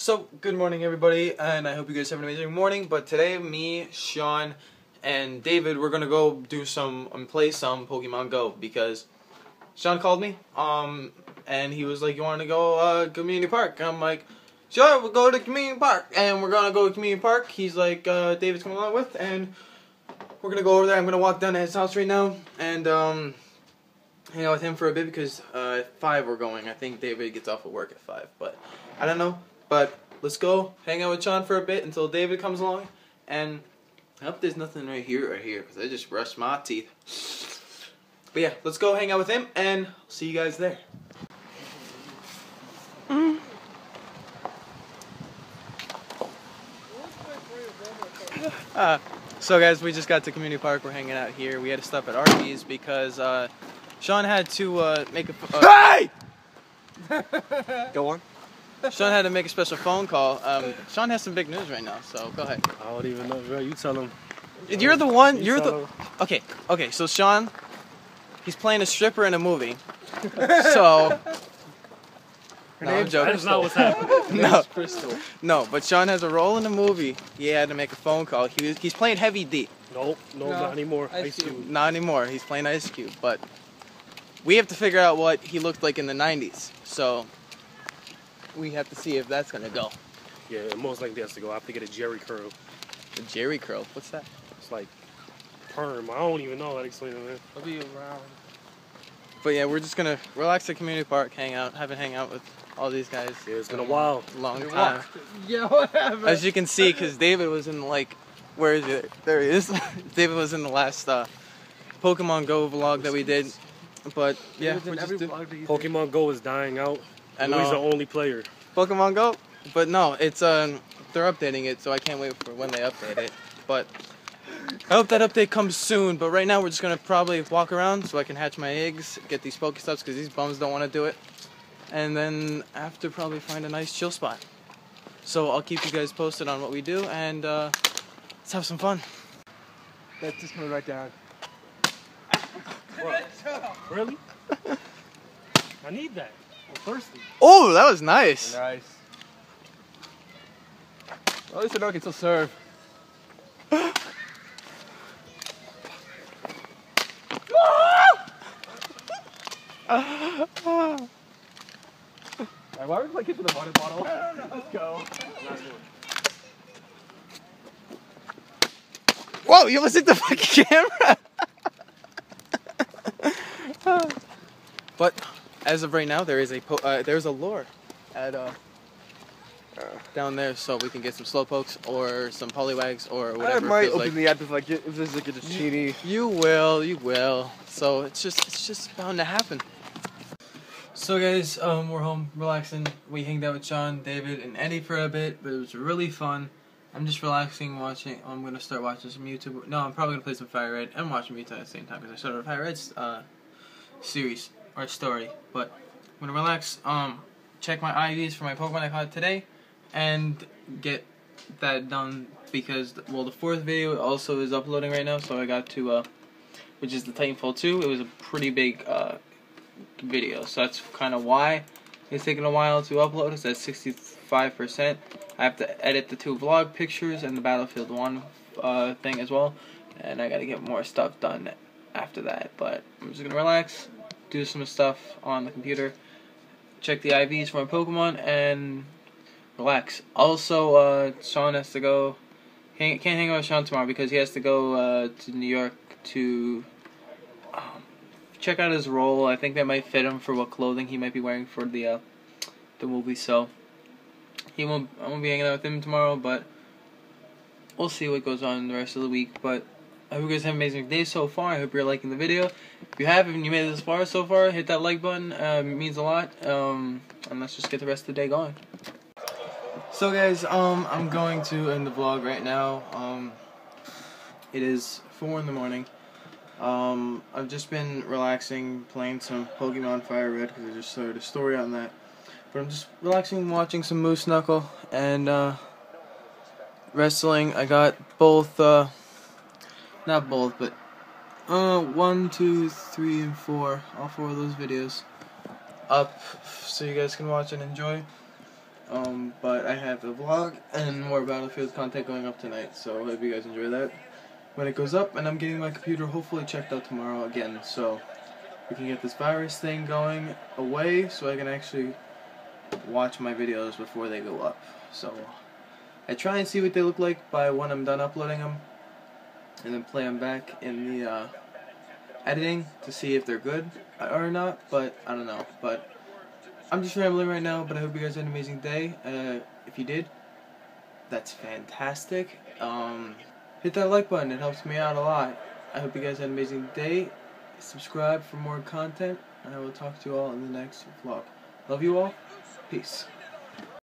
So, good morning, everybody, and I hope you guys have an amazing morning. But today, me, Shawn, and David, we're gonna go do some and play some Pokemon Go because Shawn called me, um, and he was like, "You want to go uh, community park?" I'm like, "Sure, we'll go to community park," and we're gonna go to community park. He's like, uh, "David's coming along with," and we're gonna go over there. I'm gonna walk down to his house right now and um, hang out with him for a bit because uh, at five we're going. I think David gets off of work at five, but I don't know. But let's go hang out with Shawn for a bit until David comes along. And I hope there's nothing right here or here because I just brushed my teeth. But yeah, let's go hang out with him and see you guys there. Uh, so guys, we just got to community park. We're hanging out here. We had to stop at Arby's because uh, Shawn had to uh, make a. Uh, Hey! Go on. Shawn had to make a special phone call. Um, Shawn has some big news right now, so go ahead. I don't even know, bro. You tell him. You're the one. You You're the. him. Okay, okay. So Shawn, he's playing a stripper in a movie. So. No, I'm That joking. is not what's happening. No, Crystal. no. But Shawn has a role in the movie. He had to make a phone call. He was, he's playing Heavy D. Nope, no, No, not anymore. Ice Ice Cube. Cube. Not anymore. He's playing Ice Cube. But we have to figure out what he looked like in the '90s. So we have to see if that's gonna go. Yeah, most likely has to go. I have to get a Jheri curl. A Jheri curl. What's that? It's like perm. I don't even know how to explain it, man. I'll be around. But yeah, we're just gonna relax at community park, hang out, have a hang out with all these guys. Yeah, it's been a while. long Hey, time. Yeah, whatever. As you can see, because David was in like, where is it? There he is. David was in the last uh, Pokemon Go vlog that we did. But yeah, It was in we're just every do- vlog that you did. Pokemon Go is dying out. I And He's the only player. Pokemon Go. But no, it's um, they're updating it, so I can't wait for when they update it. But I hope that update comes soon. But right now, we're just gonna probably walk around so I can hatch my eggs, get these Pokestops because these bums don't want to do it, and then after probably find a nice chill spot. So I'll keep you guys posted on what we do, and uh, let's have some fun. That's just coming right down. Really? I need that. Thirsty. Oh, that was nice. Nice. Well, at least I know I can still serve. Alright, why are we playing kids with a water bottle? I don't know. Let's go. Whoa, you almost hit the fucking camera. but as of right now, there is a po- uh, there's a lure at uh, down there, so we can get some slowpokes or some poliwags or whatever. I might open like. the app if I get if there's like a genie. You will, you will. So it's just it's just bound to happen. So guys, um, we're home relaxing. We hanged out with Shawn, David, and Eddie for a bit, but it was really fun. I'm just relaxing, watching. I'm gonna start watching some YouTube. No, I'm probably gonna play some Fire Red and watch YouTube at the same time because I started a Fire Red's uh, series or story. But I'm gonna relax. Um, check my IVs for my Pokemon I caught today, and get that done because well the fourth video also is uploading right now, so I got to uh, which is the Titanfall 2. It was a pretty big uh, video, so that's kind of why it's taking a while to upload. It's at 65%. I have to edit the two vlog pictures and the Battlefield 1 uh, thing as well, and I gotta get more stuff done after that. But I'm just gonna relax, do some stuff on the computer, check the IVs for my Pokemon, and relax. Also, uh, Shawn has to go. Hang, can't hang out with Shawn tomorrow because he has to go uh, to New York to um, check out his role. I think that might fit him for what clothing he might be wearing for the uh, the movie. So he won't. I won't be hanging out with him tomorrow, but we'll see what goes on the rest of the week. But I hope you guys have an amazing day so far. I hope you're liking the video. If you have and you made it this far so far, hit that like button. Uh, it means a lot. Um, and let's just get the rest of the day going. So guys, um, I'm going to end the vlog right now. Um, it is four in the morning. Um, I've just been relaxing, playing some Pokemon Fire Red because I just started a story on that. But I'm just relaxing, watching some Moose Knuckle and uh, wrestling. I got both, uh, not both, but uh, one, two, three, and four. All four of those videos up so you guys can watch and enjoy. Um, but I have a vlog and more Battlefield content going up tonight, so I hope you guys enjoy that when it goes up. And I'm getting my computer hopefully checked out tomorrow again, so we can get this virus thing going away, so I can actually watch my videos before they go up. So I try and see what they look like by when I'm done uploading them, and then play them back in the uh, editing to see if they're good or not. But I don't know. But I'm just rambling right now. But I hope you guys had an amazing day. Uh, if you did, that's fantastic. Um, hit that like button. It helps me out a lot. I hope you guys had an amazing day. Subscribe for more content, and I will talk to you all in the next vlog. Love you all. Peace.